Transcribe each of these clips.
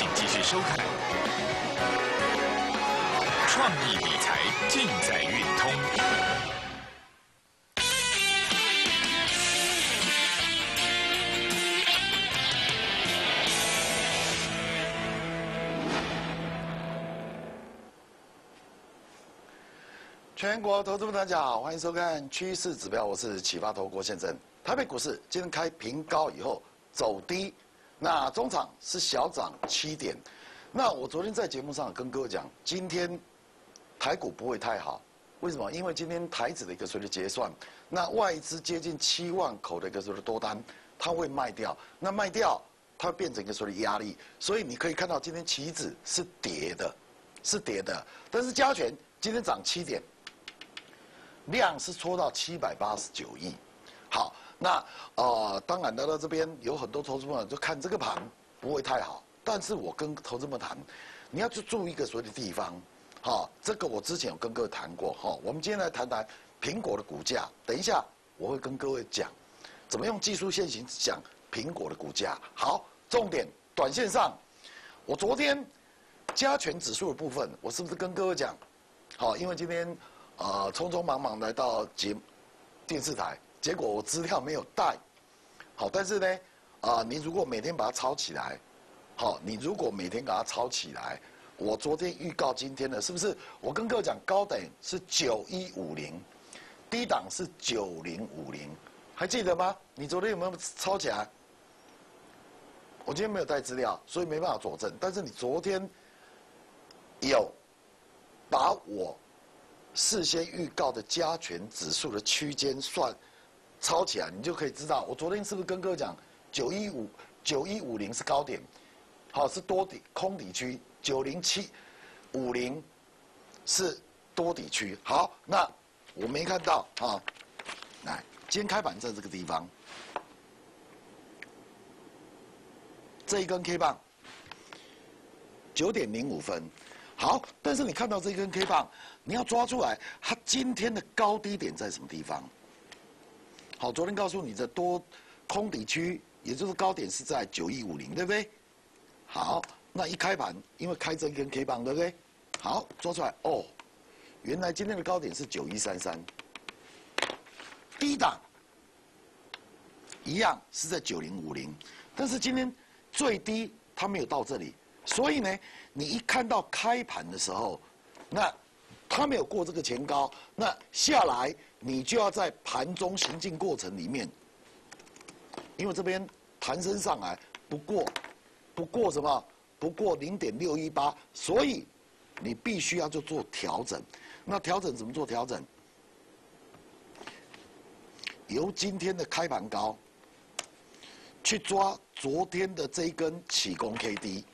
请继续收看。创意理财尽在运通。全国投资者大家好，欢迎收看趋势指标，我是启发投郭先生。台北股市今天开平高以后走低，那中场是小涨七点。那我昨天在节目上跟各位讲，今天台股不会太好，为什么？因为今天台子的一个所谓的结算，那外资接近七万口的一个所谓多单，它会卖掉，那卖掉它会变成一个所谓压力，所以你可以看到今天期指是跌的，是跌的，但是加权今天涨七点。量是戳到七百八十九亿，好，那呃，当然来到这边有很多投资朋友就看这个盘不会太好，但是我跟投资朋友谈，你要去注意一个所谓的地方，好，这个我之前有跟各位谈过，哈，我们今天来谈谈苹果的股价，等一下我会跟各位讲，怎么用技术线型讲苹果的股价，好，重点短线上，我昨天加权指数的部分，我是不是跟各位讲，好，因为今天。啊，匆匆忙忙来到节电视台，结果我资料没有带，好，但是呢，啊，你如果每天把它抄起来，好，你如果每天把它抄起来，我昨天预告今天的，是不是？我跟各位讲，高等是九一五零，低档是九零五零，还记得吗？你昨天有没有抄起来？我今天没有带资料，所以没办法佐证。但是你昨天有把我。事先预告的加权指数的区间算抄起来，你就可以知道。我昨天是不是跟各位讲，九一五九一五零是高点，好是多底空底区，九零七五零是多底区。好，那我没看到啊。来，今天开盘在这个地方，这一根 K 棒，九点零五分。好，但是你看到这根 K 棒，你要抓出来，它今天的高低点在什么地方？好，昨天告诉你的多空底区，也就是高点是在九一五零，对不对？好，那一开盘，因为开这一根 K 棒，对不对？好，抓出来哦，原来今天的高点是九一三三，低档一样是在九零五零，但是今天最低它没有到这里。所以呢，你一看到开盘的时候，那它没有过这个前高，那下来你就要在盘中行进过程里面，因为这边弹升上来不过，不过什么？不过零点六一八，所以你必须要就做调整。那调整怎么做调整？由今天的开盘高去抓昨天的这一根起攻 K D。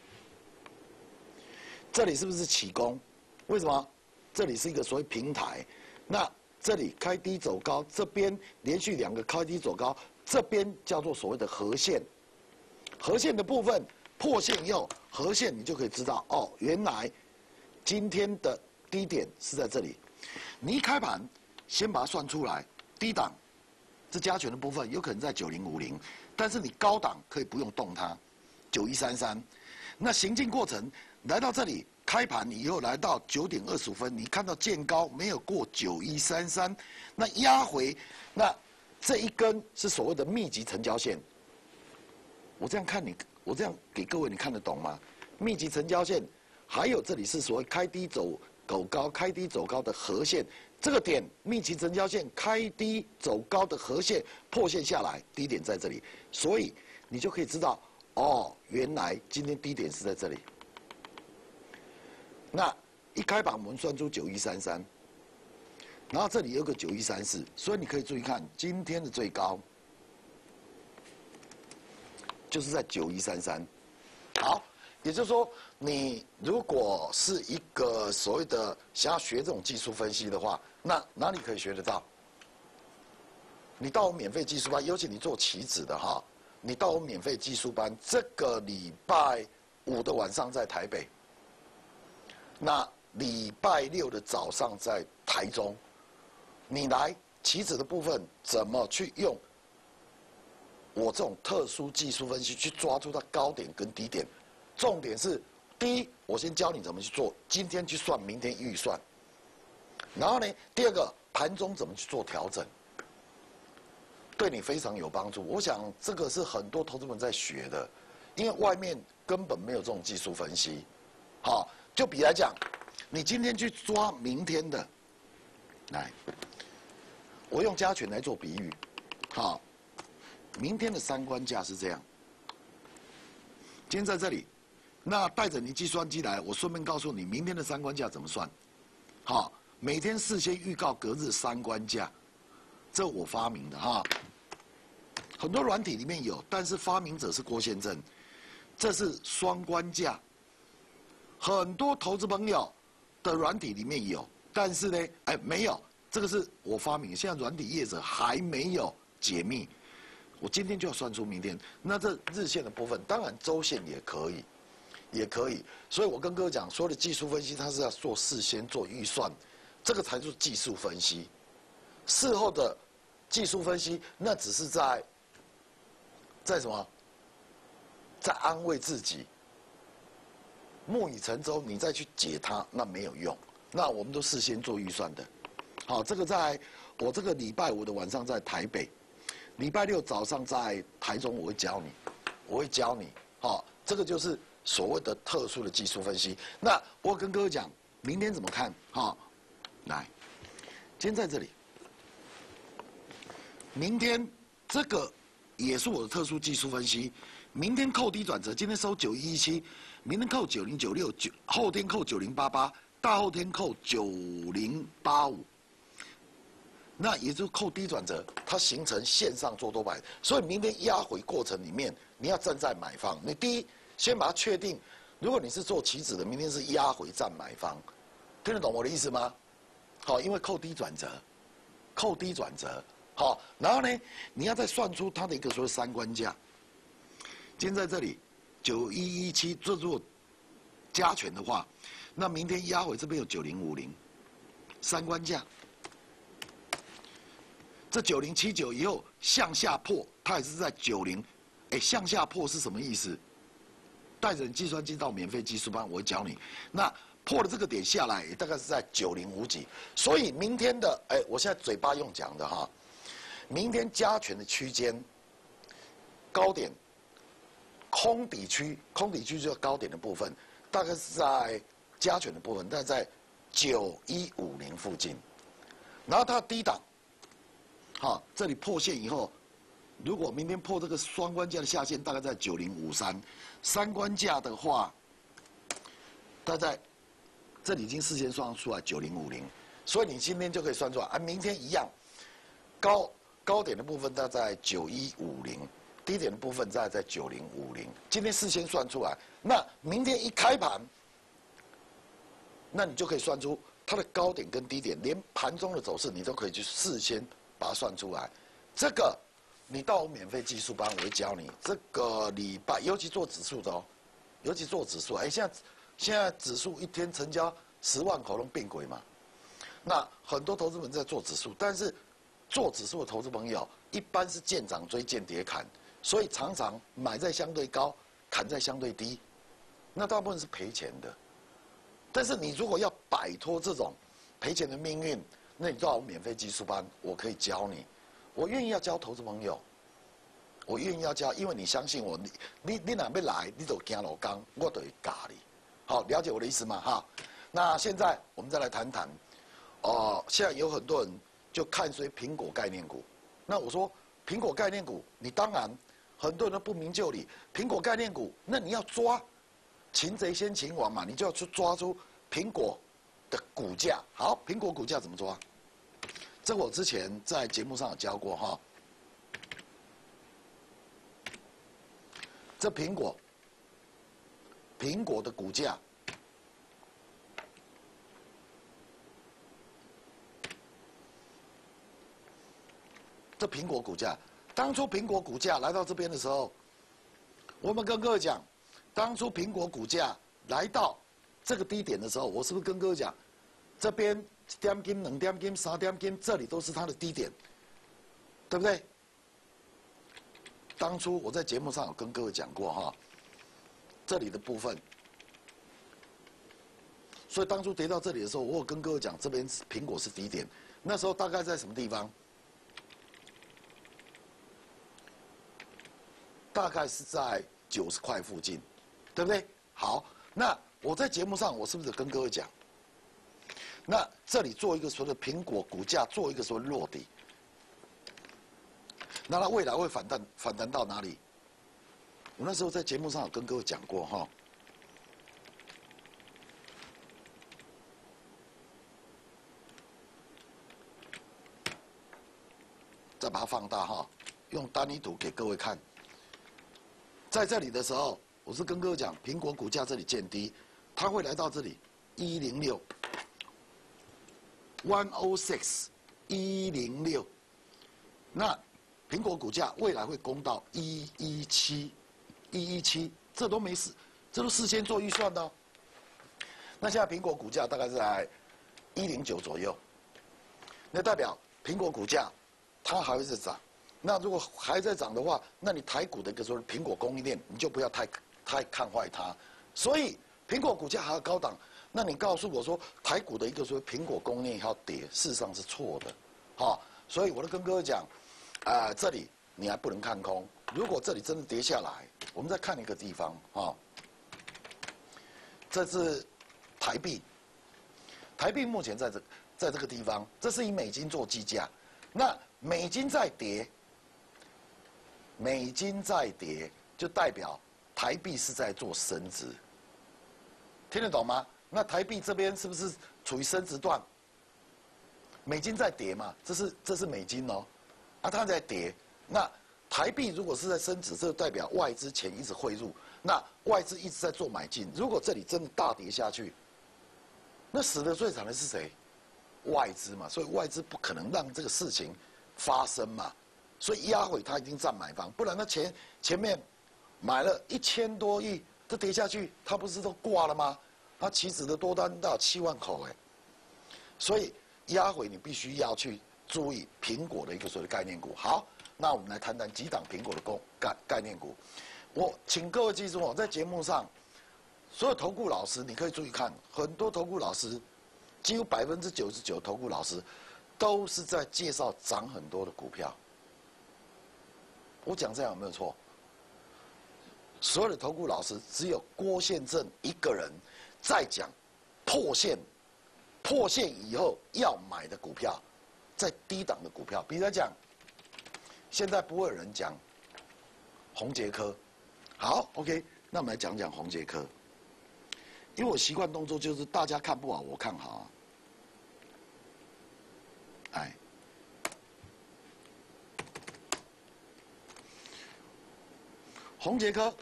这里是不是起攻？为什么？这里是一个所谓平台，那这里开低走高，这边连续两个开低走高，这边叫做所谓的合线。合线的部分破线右，合线你就可以知道哦，原来今天的低点是在这里。你一开盘先把它算出来，低档这加权的部分有可能在九零五零，但是你高档可以不用动它，九一三三。那行进过程。来到这里开盘，你又来到九点二十五分，你看到见高没有过九一三三，那压回，那这一根是所谓的密集成交线。我这样看你，我这样给各位你看得懂吗？密集成交线，还有这里是所谓开低走走高，开低走高的合线，这个点密集成交线开低走高的合线破线下来，低点在这里，所以你就可以知道，哦，原来今天低点是在这里。那一开盘我们算出九一三三，然后这里有个九一三四，所以你可以注意看今天的最高，就是在九一三三。好，也就是说，你如果是一个所谓的想要学这种技术分析的话，那哪里可以学得到？你到我免费技术班，尤其你做棋子的哈，你到我免费技术班，这个礼拜五的晚上在台北。那礼拜六的早上在台中，你来棋子的部分怎么去用？我这种特殊技术分析去抓住它高点跟低点，重点是，第一，我先教你怎么去做，今天去算，明天预算。然后呢，第二个盘中怎么去做调整，对你非常有帮助。我想这个是很多投资们在学的，因为外面根本没有这种技术分析。好，就比来讲，你今天去抓明天的，来，我用加权来做比喻，好，明天的三关价是这样。今天在这里，那带着你计算机来，我顺便告诉你明天的三关价怎么算，好。每天事先预告隔日三关价，这我发明的哈。很多软体里面有，但是发明者是郭先生。这是双关价，很多投资朋友的软体里面有，但是呢，哎，没有。这个是我发明，现在软体业者还没有解密。我今天就要算出明天。那这日线的部分，当然周线也可以，也可以。所以我跟各位讲，所有的技术分析，它是要做事先做预算。这个才是技术分析，事后的技术分析，那只是在在什么，在安慰自己。木已成舟，你再去解它，那没有用。那我们都事先做预算的。好，这个在我这个礼拜五的晚上在台北，礼拜六早上在台中，我会教你，我会教你。好，这个就是所谓的特殊的技术分析。那我跟各位讲，明天怎么看？好。来，今天在这里，明天这个也是我的特殊技术分析。明天扣低转折，今天收九一一七，明天扣九零九六九，后天扣九零八八，大后天扣九零八五。那也就扣低转折，它形成线上做多板，所以明天压回过程里面，你要站在买方。你第一先把它确定，如果你是做棋子的，明天是压回站买方，听得懂我的意思吗？好，因为扣低转折，扣低转折，好，然后呢，你要再算出它的一个所谓三关价。今天在这里九一一七，做做加权的话，那明天压回这边有九零五零，三关价。这九零七九以后向下破，它也是在九零，哎，向下破是什么意思？带着计算机到免费技术班，我会教你。那。破了这个点下来，大概是在九零五几，所以明天的哎，我现在嘴巴用讲的哈，明天加权的区间高点空底区，空底区就是高点的部分，大概是在加权的部分，大概在九一五零附近，然后它低档，好，这里破线以后，如果明天破这个双关价的下限，大概在九零五三，三关价的话，大概。这里已经事先算出来九零五零，所以你今天就可以算出来，啊，明天一样，高高点的部分大概在九一五零，低点的部分在在九零五零。今天事先算出来，那明天一开盘，那你就可以算出它的高点跟低点，连盘中的走势你都可以去事先把它算出来。这个你到我免费技术班，我会教你。这个礼拜尤其做指数的哦，尤其做指数，哎，现在。现在指数一天成交十万口，能变鬼嘛？那很多投资人在做指数，但是做指数的投资朋友一般是见涨追、见跌砍，所以常常买在相对高，砍在相对低，那大部分是赔钱的。但是你如果要摆脱这种赔钱的命运，那你到我免费技术班，我可以教你，我愿意要教投资朋友，我愿意要教，因为你相信我，你你你哪边来，你就行老刚，我都会教你。好，了解我的意思吗？哈，那现在我们再来谈谈，哦，现在有很多人就看衰苹果概念股。那我说，苹果概念股，你当然很多人都不明就里。苹果概念股，那你要抓，擒贼先擒王嘛，你就要去抓出苹果的股价。好，苹果股价怎么抓？这我之前在节目上有教过哈。这苹果。苹果的股价，这苹果股价，当初苹果股价来到这边的时候，我们跟各位讲，当初苹果股价来到这个低点的时候，我是不是跟各位讲，这边一点金、两点金、三点金，这里都是它的低点，对不对？当初我在节目上有跟各位讲过哈。这里的部分。所以当初跌到这里的时候，我有跟各位讲，这边苹果是低点，那时候大概在什么地方？大概是在九十块附近，对不对？好，那我在节目上我是不是跟各位讲？那这里做一个所谓的苹果股价做一个所谓落底，那它未来会反弹反弹到哪里？我那时候在节目上有跟各位讲过哈。再把它放大哈，用单一图给各位看。在这里的时候，我是跟各位讲，苹果股价这里见低，它会来到这里一零六，one o six 一零六。那苹果股价未来会攻到一一七一一七，这都没事，这都事先做预算的。那现在苹果股价大概是在一零九左右，那代表苹果股价它还会再涨。那如果还在涨的话，那你台股的一个说苹果供应链，你就不要太太看坏它。所以苹果股价还要高档，那你告诉我说台股的一个说苹果供应链要跌，事实上是错的，好，所以我都跟各位讲，啊，这里你还不能看空。如果这里真的跌下来，我们再看一个地方啊，这是台币，台币目前在这在这个地方，这是以美金做基价，那美金在跌。美金在跌，就代表台币是在做升值，听得懂吗？那台币这边是不是处于升值段？美金在跌嘛，这是这是美金哦，啊，它在跌。那台币如果是在升值，这代表外资钱一直汇入，那外资一直在做买进。如果这里真的大跌下去，那死的最惨的是谁？外资嘛，所以外资不可能让这个事情发生嘛。所以压回他已经占买方，不然他前前面买了一千多亿，这跌下去，他不是都挂了吗？他期指的多单到七万口哎，所以压回你必须要去注意苹果的一个所谓的概念股。好，那我们来谈谈几档苹果的概概概念股。我请各位记住哦，在节目上，所有投顾老师你可以注意看，很多投顾老师，几乎百分之九十九投顾老师，都是在介绍涨很多的股票。我讲这样有没有错？所有的投顾老师只有郭宪正一个人在讲破线，破线以后要买的股票，在低档的股票。比如讲，现在不会有人讲红杰科。好，OK，那我们来讲讲红杰科。因为我习惯动作就是大家看不好，我看好。啊。红杰科，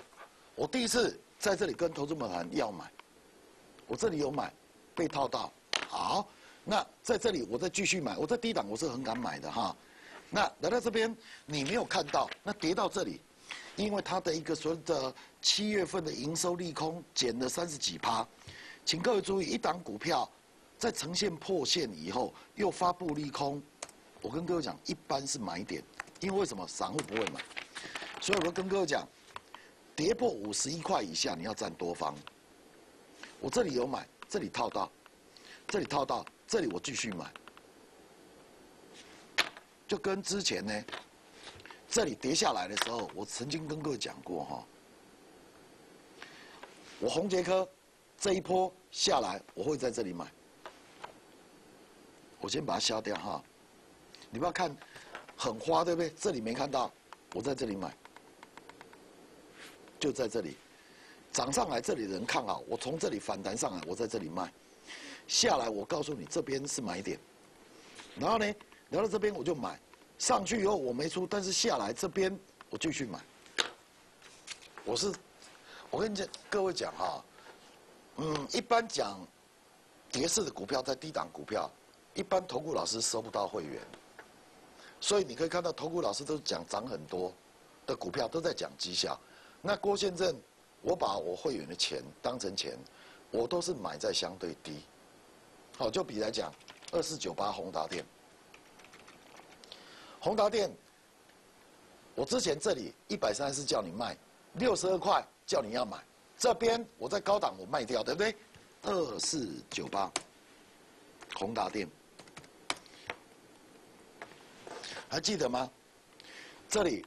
我第一次在这里跟投资们谈要买，我这里有买，被套到，好，那在这里我再继续买，我在低档我是很敢买的哈，那来到这边你没有看到，那跌到这里，因为它的一个所谓的七月份的营收利空减了三十几趴，请各位注意，一档股票在呈现破线以后又发布利空，我跟各位讲，一般是买点，因为为什么？散户不会买，所以我跟各位讲。跌破五十一块以下，你要占多方。我这里有买，这里套到，这里套到，这里我继续买。就跟之前呢，这里跌下来的时候，我曾经跟各位讲过哈。我红杰科这一波下来，我会在这里买。我先把它消掉哈，你不要看很花对不对？这里没看到，我在这里买。就在这里，涨上来，这里人看好，我从这里反弹上来，我在这里卖，下来我告诉你这边是买点，然后呢，聊到这边我就买，上去以后我没出，但是下来这边我继续买。我是，我跟你讲，各位讲哈，嗯，一般讲跌势的股票在低档股票，一般投顾老师收不到会员，所以你可以看到投顾老师都讲涨很多的股票都在讲绩效。那郭先生，我把我会员的钱当成钱，我都是买在相对低。好，就比来讲，二四九八宏达店，宏达店，我之前这里一百三十四叫你卖，六十二块叫你要买，这边我在高档我卖掉，对不对？二四九八，宏达店，还记得吗？这里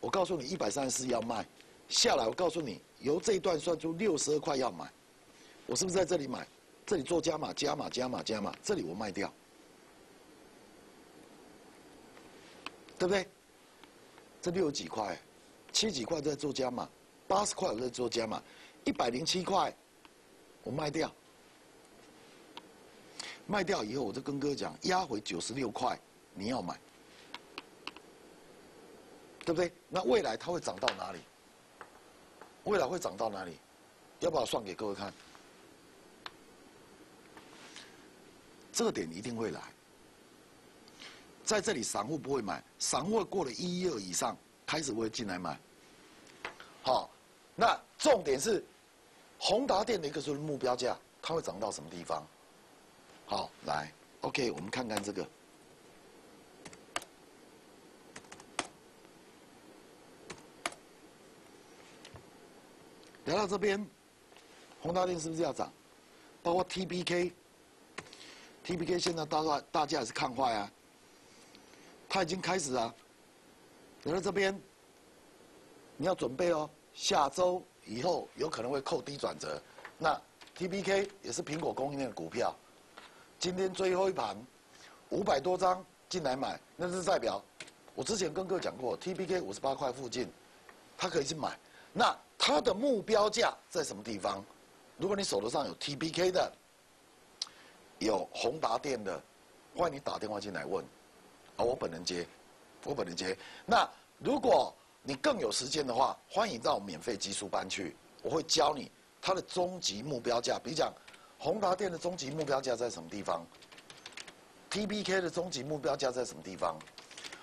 我告诉你一百三十四要卖，下来我告诉你由这一段算出六十二块要买，我是不是在这里买？这里做加码加码加码加码，这里我卖掉，对不对？这六几块，七几块在做加码，八十块我在做加码，一百零七块我卖掉，卖掉以后我就跟哥讲压回九十六块，你要买，对不对？那未来它会涨到哪里？未来会涨到哪里？要不要算给各位看？这个点一定会来。在这里，散户不会买，散户过了一二以上，开始会进来买。好，那重点是宏达电的一个是目标价，它会涨到什么地方？好，来，OK，我们看看这个。聊到这边，宏达电是不是要涨？包括 TBK，TBK 现在大大大家也是看坏啊。它已经开始啊，聊到这边，你要准备哦，下周以后有可能会扣低转折。那 TBK 也是苹果供应链的股票，今天最后一盘五百多张进来买，那是代表我之前跟各位讲过，TBK 五十八块附近，它可以去买。那它的目标价在什么地方？如果你手头上有 TBK 的，有宏达电的，欢迎你打电话进来问。啊我本人接，我本人接。那如果你更有时间的话，欢迎到免费技术班去，我会教你它的终极目标价。比如讲，宏达电的终极目标价在什么地方？TBK 的终极目标价在什么地方？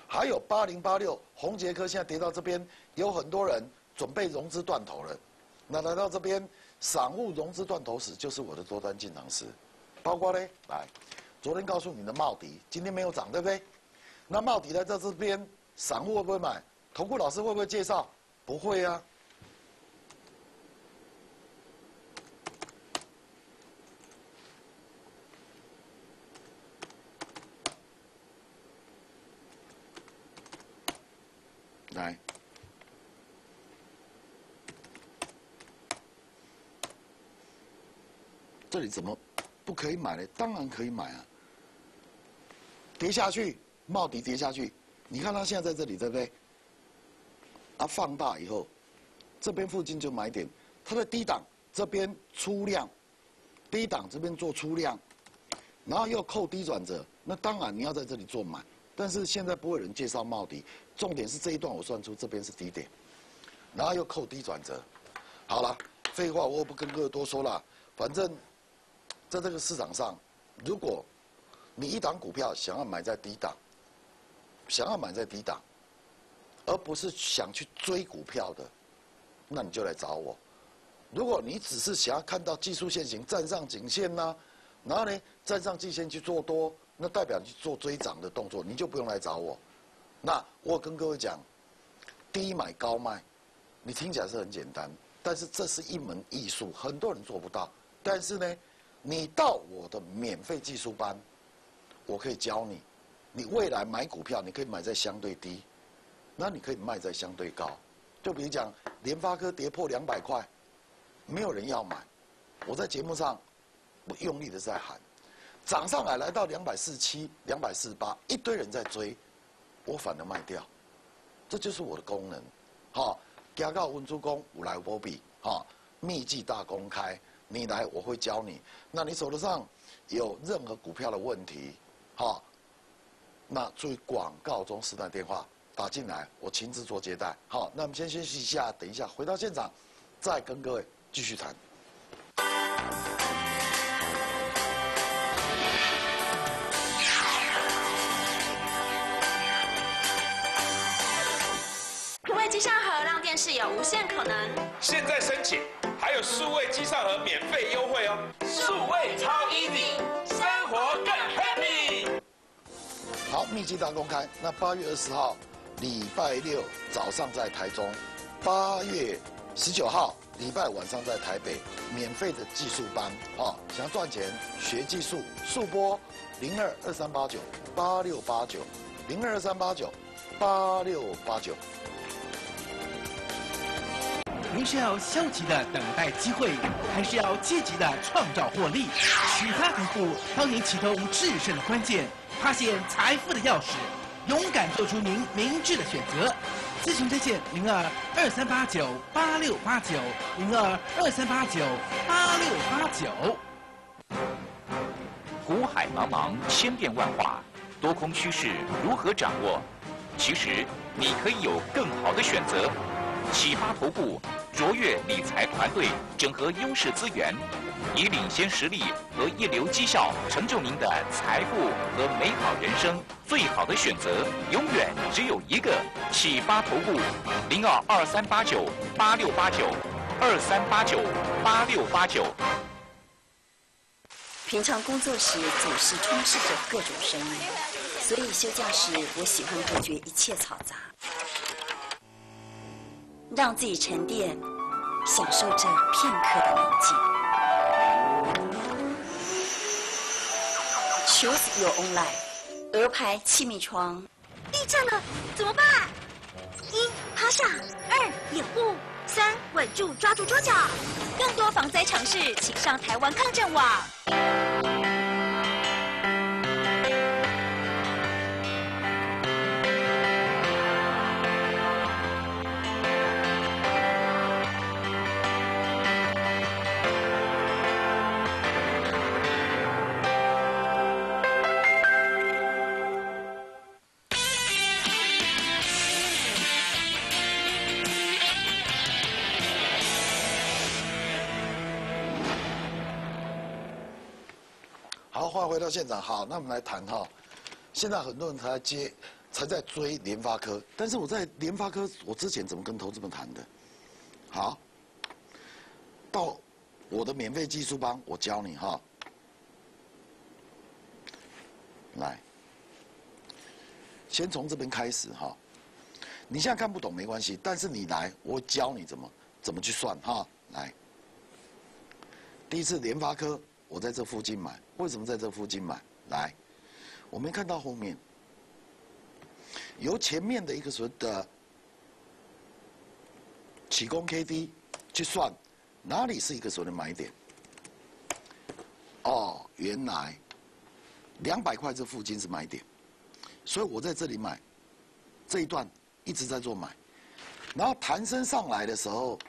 还有八零八六，宏杰科现在跌到这边，有很多人准备融资断头了。那来到这边，散户融资断头时，就是我的多单进场时。包括呢，来，昨天告诉你的茂迪，今天没有涨，对不对？那帽底在这这边，散户会不会买？投顾老师会不会介绍？不会啊。来，这里怎么不可以买呢？当然可以买啊，跌下去。帽底跌下去，你看它现在在这里，对不对？它放大以后，这边附近就买点。它的低档这边出量，低档这边做出量，然后又扣低转折，那当然你要在这里做买。但是现在不会有人介绍帽底，重点是这一段我算出这边是低点，然后又扣低转折。好了，废话我不跟各位多说了，反正在这个市场上，如果你一档股票想要买在低档，想要买在低档，而不是想去追股票的，那你就来找我。如果你只是想要看到技术线型站上颈线呐，然后呢站上季线去做多，那代表你去做追涨的动作，你就不用来找我。那我跟各位讲，低买高卖，你听起来是很简单，但是这是一门艺术，很多人做不到。但是呢，你到我的免费技术班，我可以教你。你未来买股票，你可以买在相对低，那你可以卖在相对高。就比如讲，联发科跌破两百块，没有人要买，我在节目上，我用力的在喊，涨上来来到两百四七、两百四十八，一堆人在追，我反而卖掉，这就是我的功能。好，加告温珠公五来波比，哈，秘技大公开，你来我会教你。那你手头上有任何股票的问题，哈。那注意广告中时段电话打进来，我亲自做接待。好，那我们先休息一下，等一下回到现场，再跟各位继续谈。数位机上盒让电视有无限可能。现在申请还有数位机上盒免费优惠哦，数位超 easy，生活更 happy。好，秘籍大公开。那八月二十号，礼拜六早上在台中；八月十九号礼拜晚上在台北免费的技术班，啊，想要赚钱学技术，速播零二二三八九八六八九零二二三八九八六八九。您是要消极的等待机会，还是要积极的创造获利？启发头部帮您启动制胜的关键，发现财富的钥匙，勇敢做出您明智的选择。咨询热线零二二三八九八六八九零二二三八九八六八九。股海茫茫，千变万化，多空趋势如何掌握？其实你可以有更好的选择。启发头部卓越理财团队整合优势资源，以领先实力和一流绩效，成就您的财富和美好人生。最好的选择永远只有一个。启发投顾零二二三八九八六八九二三八九八六八九。平常工作时总是充斥着各种声音，所以休假时我喜欢隔绝一切嘈杂，让自己沉淀，享受这片刻的宁静。Choose your own life，鹅牌气密窗。地震了，怎么办？一趴下，二掩护，三稳住，抓住桌角。更多防灾常识，请上台湾抗震网。好，欢迎回到现场。好，那我们来谈哈。现在很多人才接，才在追联发科，但是我在联发科，我之前怎么跟投资们谈的？好，到我的免费技术班，我教你哈。来，先从这边开始哈。你现在看不懂没关系，但是你来，我教你怎么怎么去算哈。来，第一次联发科，我在这附近买，为什么在这附近买？来，我没看到后面，由前面的一个所谓的起攻 K D 去算，哪里是一个所谓的买点？哦，原来两百块这附近是买点，所以我在这里买，这一段一直在做买，然后弹升上来的时候，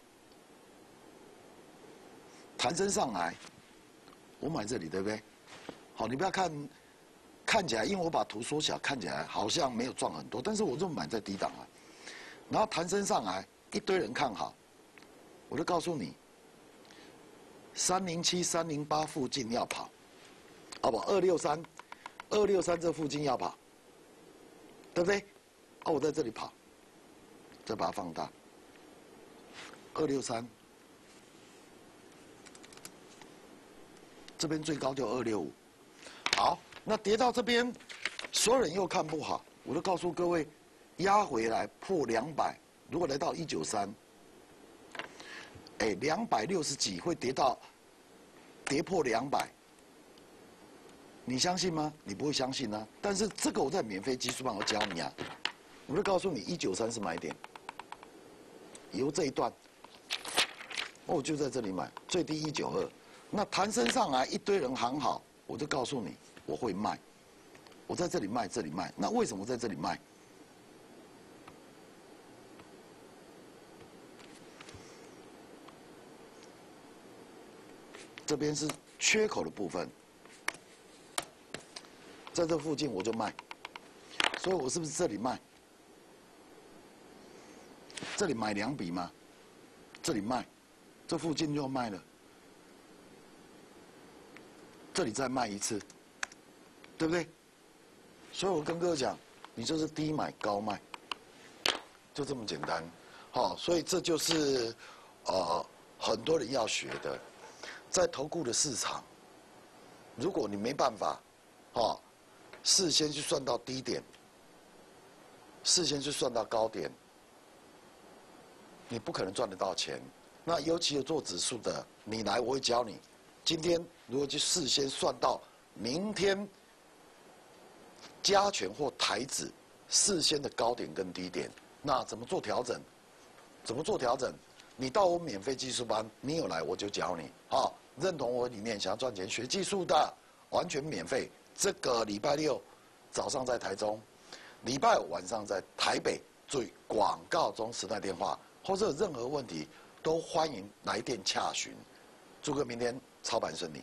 弹升上来，我买这里对不对？好，你不要看，看起来，因为我把图缩小，看起来好像没有赚很多，但是我就买在低档啊。然后弹升上来，一堆人看好，我就告诉你，三零七、三零八附近要跑，好不？二六三，二六三这附近要跑，对不对？哦，我在这里跑，再把它放大，二六三。这边最高就二六五，好，那跌到这边，所有人又看不好，我就告诉各位，压回来破两百，如果来到一九三，哎，两百六十几会跌到跌破两百，你相信吗？你不会相信啊。但是这个我在免费技术班我教你啊，我就告诉你一九三是买点，由这一段，哦，就在这里买，最低一九二。那谈升上来一堆人喊好，我就告诉你我会卖，我在这里卖，这里卖。那为什么在这里卖？这边是缺口的部分，在这附近我就卖，所以我是不是这里卖？这里买两笔嘛，这里卖，这附近就卖了。这里再卖一次，对不对？所以我跟各位讲，你就是低买高卖，就这么简单。好，所以这就是呃很多人要学的，在投顾的市场，如果你没办法，哦，事先去算到低点，事先去算到高点，你不可能赚得到钱。那尤其有做指数的，你来我会教你。今天如果去事先算到明天加权或台指事先的高点跟低点，那怎么做调整？怎么做调整？你到我免费技术班，你有来我就教你。好，认同我理念，想要赚钱学技术的，完全免费。这个礼拜六早上在台中，礼拜五晚上在台北。注意广告中时代电话，或者有任何问题，都欢迎来电洽询。祝各明天操盘顺利。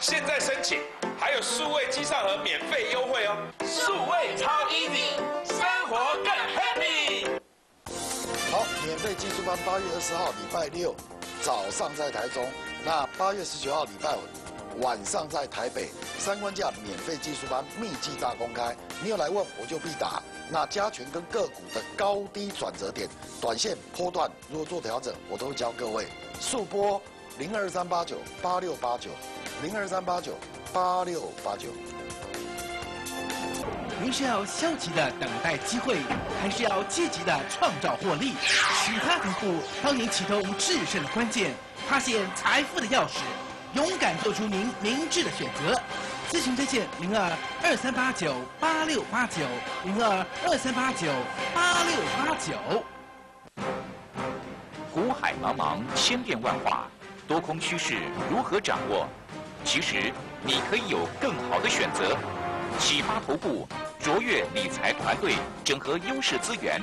现在申请还有数位机上盒免费优惠哦！数位超 easy，生活更 happy。好，免费技术班八月二十号礼拜六早上在台中，那八月十九号礼拜五晚上在台北，三关价免费技术班秘籍大公开，你有来问我就必答。那加权跟个股的高低转折点、短线波段如果做调整，我都会教各位。速播。零二三八九八六八九，零二三八九八六八九。您是要消极的等待机会，还是要积极的创造获利？许他客户帮您启动制胜的关键，发现财富的钥匙，勇敢做出您明智的选择。咨询热线零二二三八九八六八九零二二三八九八六八九。股海茫茫，千变万化。多空趋势如何掌握？其实你可以有更好的选择。启发头部卓越理财团队整合优势资源，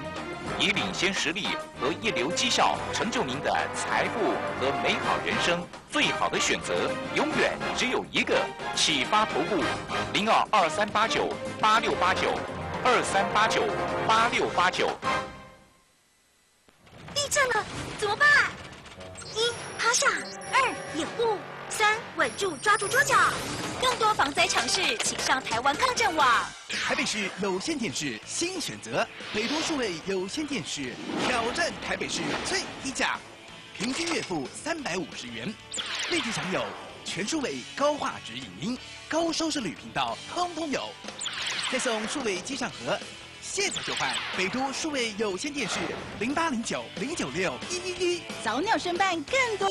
以领先实力和一流绩效成就您的财富和美好人生。最好的选择永远只有一个。启发头部零二二三八九八六八九二三八九八六八九。地震了，怎么办？一趴下，二掩护，三稳住抓住桌角。更多防灾常识，请上台湾抗震网。台北市有线电视新选择，北都数位有线电视挑战台北市最低价，平均月付三百五十元，立即享有全数位高画质影音、高收视率频道，通通有。再送数位机上盒，现在就换北都数位有线电视零八零九零九六一一一，早鸟申办更多。